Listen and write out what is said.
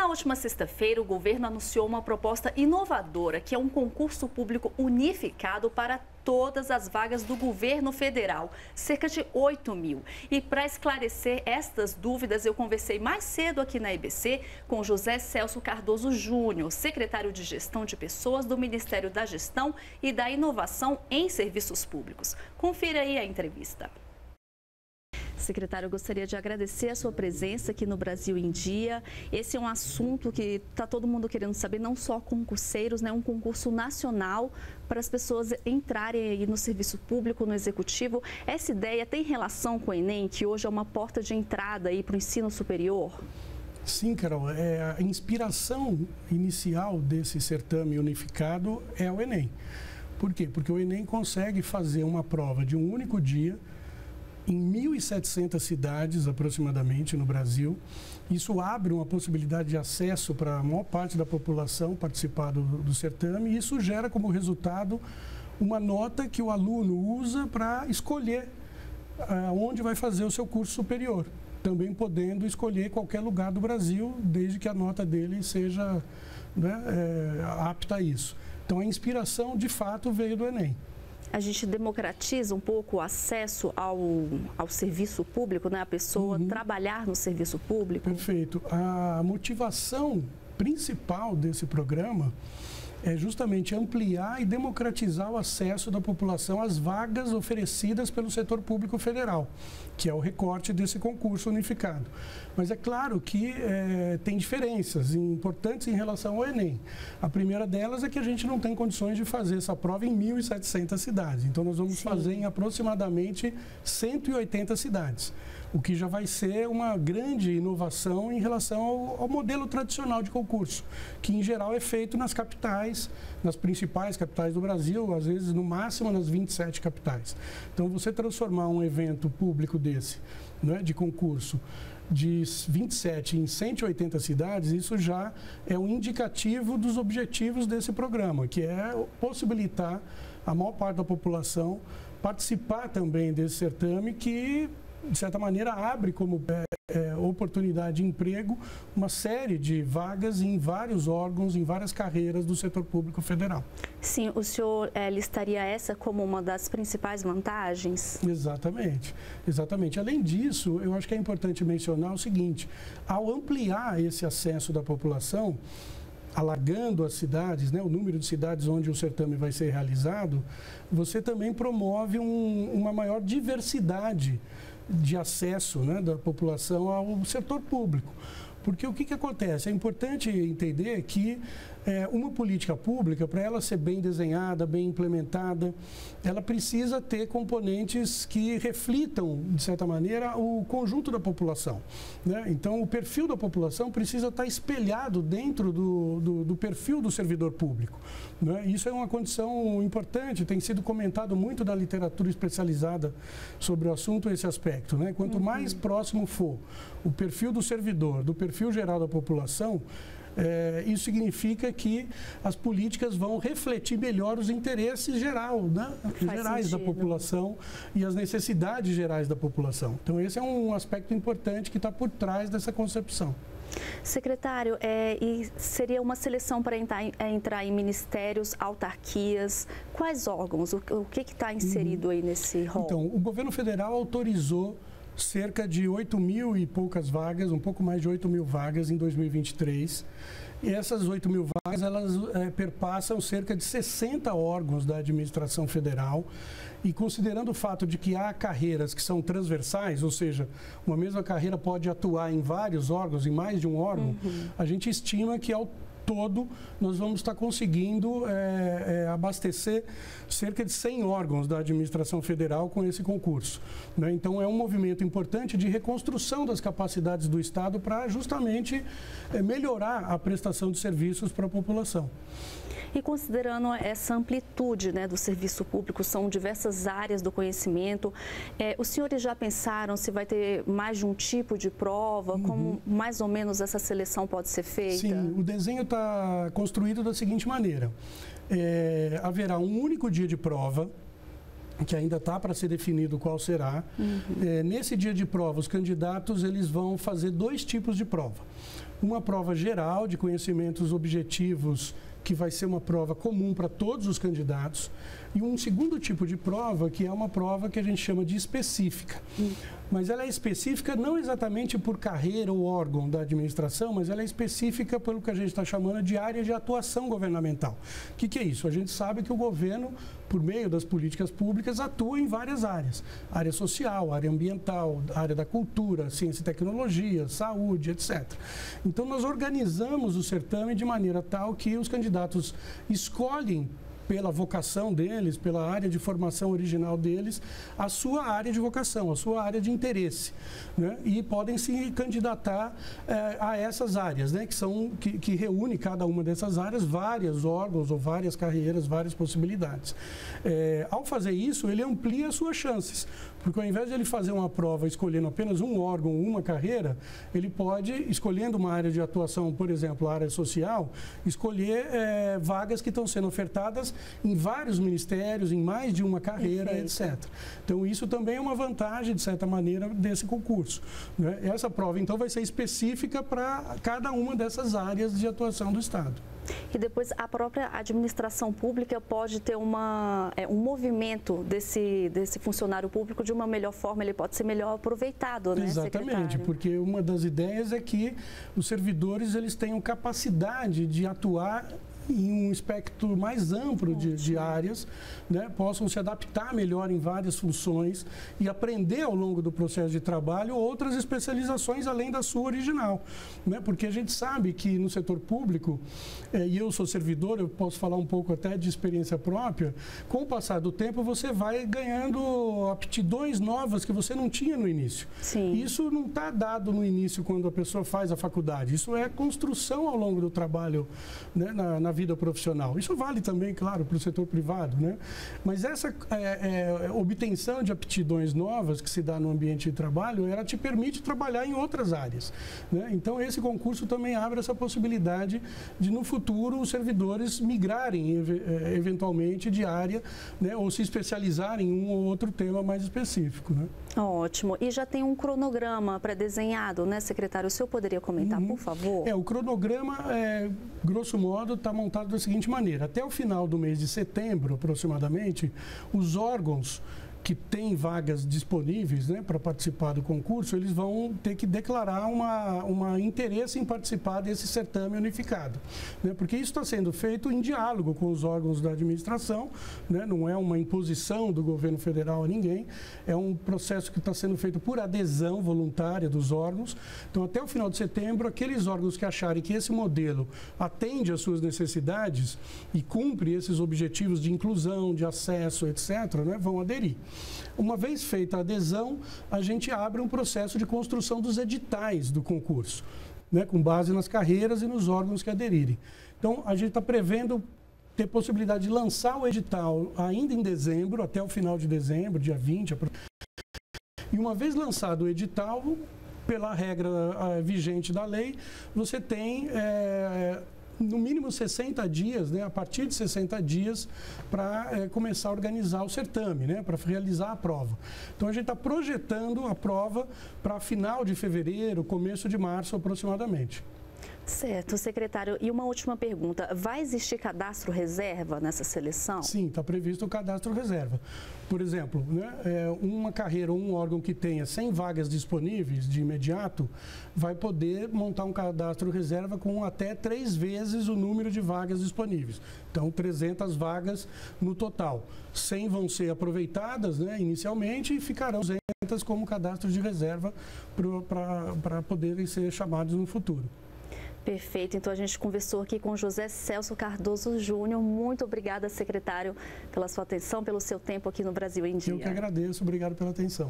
Na última sexta-feira, o governo anunciou uma proposta inovadora, que é um concurso público unificado para todas as vagas do governo federal, cerca de 8 mil. E para esclarecer estas dúvidas, eu conversei mais cedo aqui na IBC com José Celso Cardoso Júnior, secretário de Gestão de Pessoas do Ministério da Gestão e da Inovação em Serviços Públicos. Confira aí a entrevista. Secretário, eu gostaria de agradecer a sua presença aqui no Brasil em Dia. Esse é um assunto que está todo mundo querendo saber, não só concurseiros, né? um concurso nacional para as pessoas entrarem aí no serviço público, no executivo. Essa ideia tem relação com o Enem, que hoje é uma porta de entrada aí para o ensino superior? Sim, Carol. É, a inspiração inicial desse certame unificado é o Enem. Por quê? Porque o Enem consegue fazer uma prova de um único dia em 1.700 cidades aproximadamente no Brasil. Isso abre uma possibilidade de acesso para a maior parte da população participar do, do certame e isso gera como resultado uma nota que o aluno usa para escolher uh, onde vai fazer o seu curso superior, também podendo escolher qualquer lugar do Brasil, desde que a nota dele seja né, é, apta a isso. Então a inspiração de fato veio do Enem a gente democratiza um pouco o acesso ao, ao serviço público, né? a pessoa uhum. trabalhar no serviço público? Perfeito. A motivação principal desse programa é justamente ampliar e democratizar o acesso da população às vagas oferecidas pelo setor público federal, que é o recorte desse concurso unificado. Mas é claro que é, tem diferenças importantes em relação ao Enem. A primeira delas é que a gente não tem condições de fazer essa prova em 1.700 cidades. Então, nós vamos Sim. fazer em aproximadamente 180 cidades o que já vai ser uma grande inovação em relação ao, ao, modelo tradicional de concurso, que em geral é feito nas capitais, nas principais capitais do Brasil, às vezes no máximo nas 27 capitais. Então, você transformar um evento público desse, né, de concurso, de 27 em 180 cidades, isso já é um indicativo dos objetivos desse programa, que é possibilitar a maior parte da população participar também desse certame que de certa maneira, abre como é, é, oportunidade de emprego uma série de vagas em vários órgãos, em várias carreiras do setor público federal. Sim, o senhor é, listaria essa como uma das principais vantagens? Exatamente, exatamente. Além disso, eu acho que é importante mencionar o seguinte: ao ampliar esse acesso da população, alargando as cidades, né, o número de cidades onde o certame vai ser realizado, você também promove um, uma maior diversidade de acesso né, da população ao setor público. Porque o que, que acontece? É importante entender que é, uma política pública, para ela ser bem desenhada, bem implementada, ela precisa ter componentes que reflitam, de certa maneira, o conjunto da população. Né? Então, o perfil da população precisa estar espelhado dentro do, do, do perfil do servidor público. Né? Isso é uma condição importante, tem sido comentado muito na literatura especializada sobre o assunto esse aspecto. Né? Quanto uhum. mais próximo for o perfil do servidor, do perfil geral da população, é, isso significa que as políticas vão refletir melhor os interesses geral, né? gerais sentido. da população e as necessidades gerais da população. Então, esse é um aspecto importante que está por trás dessa concepção. Secretário, é, e seria uma seleção para entrar, é, entrar, em ministérios, autarquias, quais órgãos? O, o que está inserido uhum. aí nesse rol? Então, o governo federal autorizou cerca de 8 mil e poucas vagas, um pouco mais de 8 mil vagas em 2023. E essas 8 mil vagas, elas é, perpassam cerca de 60 órgãos da administração federal. E considerando o fato de que há carreiras que são transversais, ou seja, uma mesma carreira pode atuar em vários órgãos, em mais de um órgão, uhum. a gente estima que ao todo, nós vamos estar conseguindo é, é, abastecer cerca de 100 órgãos da administração federal com esse concurso. Né? Então, é um movimento importante de reconstrução das capacidades do Estado para justamente é, melhorar a prestação de serviços para a população. E considerando essa amplitude né, do serviço público, são diversas áreas do conhecimento, é, os senhores já pensaram se vai ter mais de um tipo de prova? Uhum. Como mais ou menos essa seleção pode ser feita? Sim, o desenho está construído da seguinte maneira. É, haverá um único dia de prova, que ainda está para ser definido qual será. Uhum. É, nesse dia de prova, os candidatos eles vão fazer dois tipos de prova. uma prova geral de conhecimentos objetivos que vai ser uma prova comum para todos os candidatos, e um segundo tipo de prova, que é uma prova que a gente chama de específica. Mas ela é específica não exatamente por carreira ou órgão da administração, mas ela é específica pelo que a gente está chamando de área de atuação governamental. O que, que é isso? A gente sabe que o governo, por meio das políticas públicas, atua em várias áreas: área social, área ambiental, área da cultura, ciência e tecnologia, saúde, etc. Então, nós organizamos o certame de maneira tal que os candidatos escolhem pela vocação deles, pela área de formação original deles, a sua área de vocação, a sua área de interesse. Né? E podem se candidatar eh, a essas áreas, né? que, são, que, que reúne cada uma dessas áreas vários órgãos ou várias carreiras, várias possibilidades. Eh, ao fazer isso, ele amplia as suas chances, porque ao invés de ele fazer uma prova escolhendo apenas um órgão, uma carreira, ele pode, escolhendo uma área de atuação, por exemplo, a área social, escolher é, vagas que estão sendo ofertadas em vários ministérios, em mais de uma carreira, Perfeito. etc. Então, isso também é uma vantagem, de certa maneira, desse concurso. Né? Essa prova, então, vai ser específica para cada uma dessas áreas de atuação do Estado. E depois a própria administração pública pode ter uma, é, um movimento desse, desse funcionário público de uma melhor forma, ele pode ser melhor aproveitado, né, Exatamente, secretário? porque uma das ideias é que os servidores eles tenham capacidade de atuar em um espectro mais amplo de, de áreas, né, possam se adaptar melhor em várias funções e aprender ao longo do processo de trabalho outras especializações além da sua original. Né, porque a gente sabe que no setor público, é, e eu sou servidor, eu posso falar um pouco até de experiência própria, com o passar do tempo você vai ganhando aptidões novas que você não tinha no início. Sim. Isso não está dado no início quando a pessoa faz a faculdade, isso é construção ao longo do trabalho né, na, na vida profissional. Isso vale também, claro, para o setor privado, né? Mas essa é, é, obtenção de aptidões novas que se dá no ambiente de trabalho, ela te permite trabalhar em outras áreas. Né? Então, esse concurso também abre essa possibilidade de, no futuro, os servidores migrarem, é, eventualmente, de área né? ou se especializarem em um ou outro tema mais específico. Né? Ótimo. E já tem um cronograma pré-desenhado, né, secretário? O senhor poderia comentar, uhum. por favor? É, o cronograma, é, grosso modo, está montado da seguinte maneira: até o final do mês de setembro, aproximadamente, os órgãos que têm vagas disponíveis né, para participar do concurso, eles vão ter que declarar uma, uma interesse em participar desse certame unificado. Né, porque isso está sendo feito em diálogo com os órgãos da administração, né, não é uma imposição do governo federal a ninguém, é um processo que está sendo feito por adesão voluntária dos órgãos. Então, até o final de setembro, aqueles órgãos que acharem que esse modelo atende às suas necessidades e cumpre esses objetivos de inclusão, de acesso, etc., né, vão aderir. Uma vez feita a adesão, a gente abre um processo de construção dos editais do concurso, né, com base nas carreiras e nos órgãos que aderirem. Então, a gente está prevendo ter possibilidade de lançar o edital ainda em dezembro, até o final de dezembro, dia 20. E uma vez lançado o edital, pela regra uh, vigente da lei, você tem. É, no mínimo 60 dias, né, a partir de 60 dias, para é, começar a organizar o certame, né, para realizar a prova. Então a gente está projetando a prova para final de fevereiro, começo de março aproximadamente. Certo, secretário. E uma última pergunta: vai existir cadastro reserva nessa seleção? Sim, está previsto o cadastro reserva. Por exemplo, né, é, uma carreira ou um órgão que tenha 100 vagas disponíveis de imediato vai poder montar um cadastro reserva com até três vezes o número de vagas disponíveis. Então, 300 vagas no total. 100 vão ser aproveitadas né, inicialmente e ficarão 200 como cadastro de reserva para poderem ser chamados no futuro. Perfeito. Então a gente conversou aqui com José Celso Cardoso Júnior. Muito obrigada, secretário, pela sua atenção, pelo seu tempo aqui no Brasil em Dia. Eu que agradeço. Obrigado pela atenção.